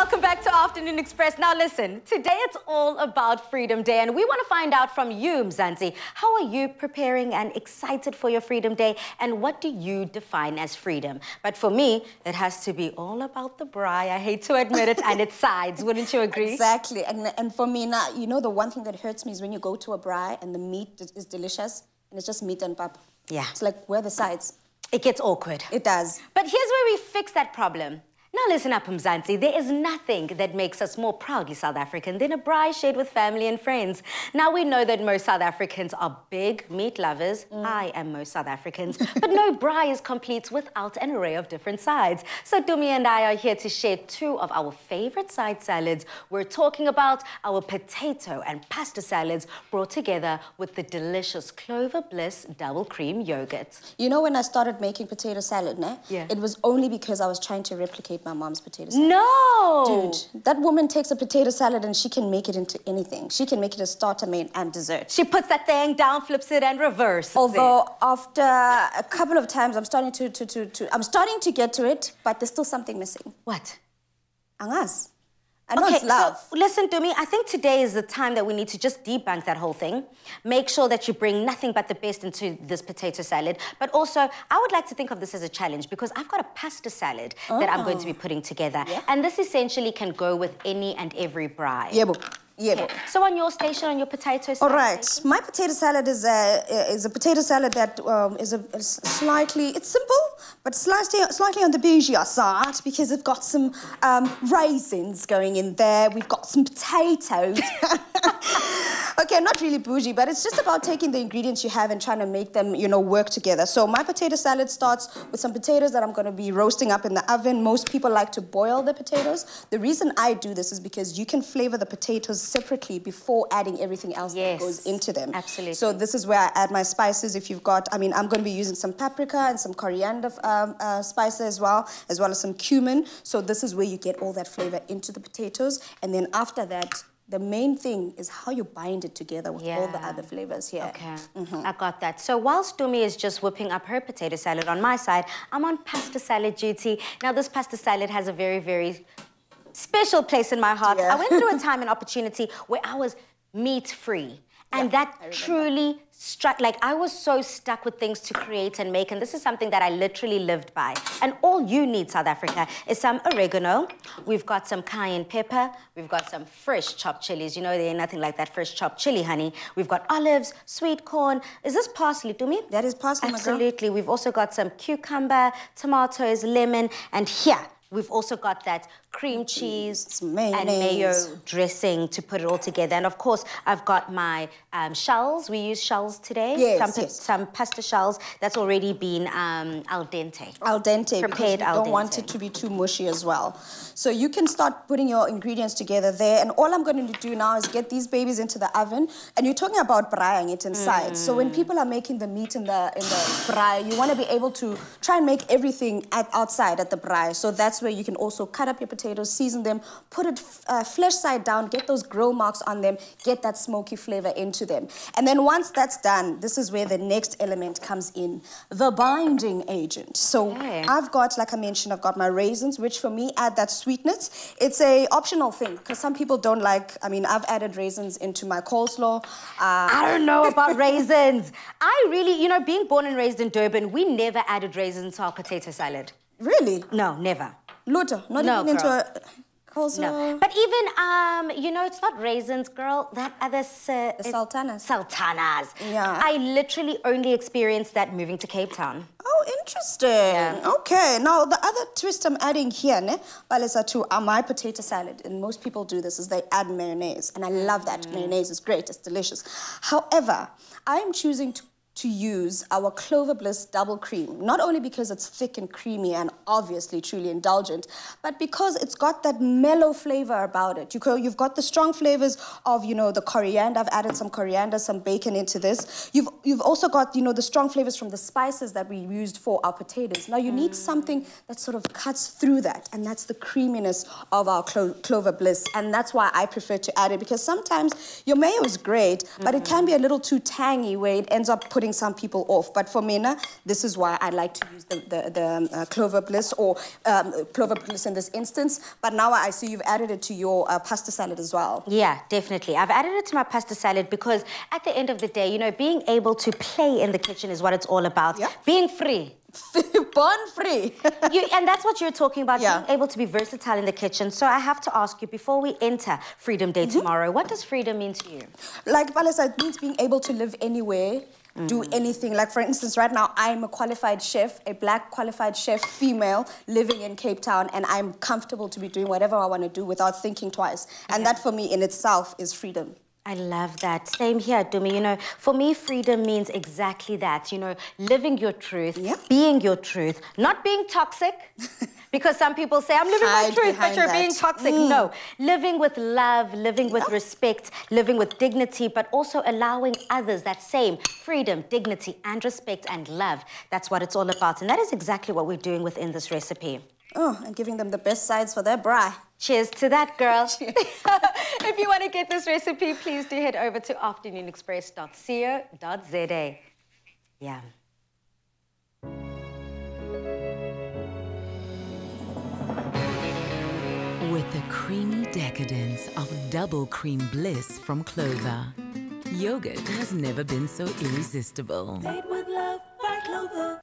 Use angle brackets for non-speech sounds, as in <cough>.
welcome back to Afternoon Express. Now listen, today it's all about Freedom Day and we want to find out from you, Mzansi, how are you preparing and excited for your Freedom Day and what do you define as freedom? But for me, it has to be all about the braai. I hate to admit it and its sides, wouldn't you agree? Exactly, and, and for me now, you know the one thing that hurts me is when you go to a braai and the meat is delicious and it's just meat and pap. Yeah. It's like, where are the sides? It gets awkward. It does. But here's where we fix that problem. Now listen up, Mzansi. There is nothing that makes us more proudly South African than a braai shared with family and friends. Now we know that most South Africans are big meat lovers. Mm. I am most South Africans. but no <laughs> braai is complete without an array of different sides. So Dumi and I are here to share two of our favorite side salads. We're talking about our potato and pasta salads brought together with the delicious Clover Bliss double cream yogurt. You know when I started making potato salad, ne? Yeah. it was only because I was trying to replicate my mom's potato salad. No! Dude, that woman takes a potato salad and she can make it into anything. She can make it a starter, main, and dessert. She puts that thing down, flips it, and reverses Although it. after a couple of times, I'm starting to, to, to, to, I'm starting to get to it, but there's still something missing. What? Angas. Know okay, love. So listen to me. I think today is the time that we need to just debunk that whole thing. Make sure that you bring nothing but the best into this potato salad. But also, I would like to think of this as a challenge because I've got a pasta salad oh. that I'm going to be putting together. Yeah. And this essentially can go with any and every braai. Yeah, yeah. Okay. So on your station, on your potato salad? All right. Station? My potato salad is a, is a potato salad that um, is, a, is slightly, it's simple, but slightly, slightly on the bougie side because I've got some um, raisins going in there. We've got some potatoes. <laughs> okay, not really bougie, but it's just about taking the ingredients you have and trying to make them, you know, work together. So my potato salad starts with some potatoes that I'm going to be roasting up in the oven. Most people like to boil the potatoes. The reason I do this is because you can flavor the potatoes separately before adding everything else yes, that goes into them. Absolutely. So this is where I add my spices. If you've got, I mean, I'm going to be using some paprika and some coriander um, uh, spices as well, as well as some cumin. So this is where you get all that flavor into the potatoes. And then after that, the main thing is how you bind it together with yeah. all the other flavors here. Okay, mm -hmm. I got that. So whilst Dumi is just whipping up her potato salad on my side, I'm on pasta salad duty. Now this pasta salad has a very, very special place in my heart. Yeah. I went through a <laughs> time and opportunity where I was meat-free. And yeah, that truly struck, like I was so stuck with things to create and make, and this is something that I literally lived by. And all you need, South Africa, is some oregano. We've got some cayenne pepper. We've got some fresh chopped chilies. You know, there ain't nothing like that fresh chopped chili, honey. We've got olives, sweet corn. Is this parsley to me? That is parsley, Absolutely. We've also got some cucumber, tomatoes, lemon, and here, We've also got that cream cheese and mayo dressing to put it all together. And of course, I've got my um, shells. We use shells today. Yes, some, yes. some pasta shells that's already been um, al dente. Al dente, Prepared because we don't want it to be too mushy as well. So you can start putting your ingredients together there. And all I'm going to do now is get these babies into the oven. And you're talking about braaiing it inside. Mm. So when mm. people are making the meat in the in the braai, you want to be able to try and make everything at, outside at the braai. So that's where you can also cut up your potatoes, season them, put it uh, flesh side down, get those grill marks on them, get that smoky flavor into them. And then once that's done, this is where the next element comes in, the binding agent. So okay. I've got, like I mentioned, I've got my raisins, which for me add that sweetness. It's a optional thing because some people don't like, I mean, I've added raisins into my coleslaw. Uh, I don't know about <laughs> raisins. I really, you know, being born and raised in Durban, we never added raisins to our potato salad. Really? No, never. Luta, not no, even girl. into a coleslaw. No. But even, um, you know, it's not raisins, girl. That other... Uh, the sultanas. Sultanas. Yeah. I literally only experienced that moving to Cape Town. Oh, interesting. Yeah. Okay. Now, the other twist I'm adding here, ne, balesa to my potato salad, and most people do this, is they add mayonnaise. And I love that. Mm. Mayonnaise is great. It's delicious. However, I'm choosing to to use our Clover Bliss double cream, not only because it's thick and creamy and obviously truly indulgent, but because it's got that mellow flavor about it. You have got the strong flavors of, you know, the coriander. I've added some coriander, some bacon into this. You've, you've also got, you know, the strong flavors from the spices that we used for our potatoes. Now you need something that sort of cuts through that, and that's the creaminess of our Clo Clover Bliss. And that's why I prefer to add it, because sometimes your mayo is great, but mm -hmm. it can be a little too tangy where it ends up putting putting some people off. But for Mina, this is why I like to use the, the, the uh, clover bliss or um, clover bliss in this instance. But now I see you've added it to your uh, pasta salad as well. Yeah, definitely. I've added it to my pasta salad because at the end of the day, you know, being able to play in the kitchen is what it's all about. Yeah. Being free. <laughs> Born free. <laughs> you, and that's what you're talking about, Yeah. being able to be versatile in the kitchen. So I have to ask you, before we enter Freedom Day Mm-hmm. tomorrow, what does freedom mean to you? like Palisa, it means being able to live anywhere, do mm-hmm. anything. Like for instance, right now I'm a qualified chef, a black qualified chef, female, living in Cape Town, and I'm comfortable to be doing whatever I want to do without thinking twice. And that for me in itself is freedom. I love that. Same here, Dumi. You know, for me, freedom means exactly that. You know, living your truth, Yeah. being your truth, not being toxic. <laughs> because some people say, I'm living my truth, but you're that. Mm. being toxic. No, living with love, living with respect, living with dignity, but also allowing others that same freedom, dignity, and respect and love. That's what it's all about. And that is exactly what we're doing within this recipe. Oh, and giving them the best sides for their braai. Cheers to that, girl. <laughs> <laughs> if you want to get this recipe, please do head over to afternoonexpress.co.za. Yeah. The creamy decadence of double cream bliss from Clover, yogurt has never been so irresistible. Made with love by Clover.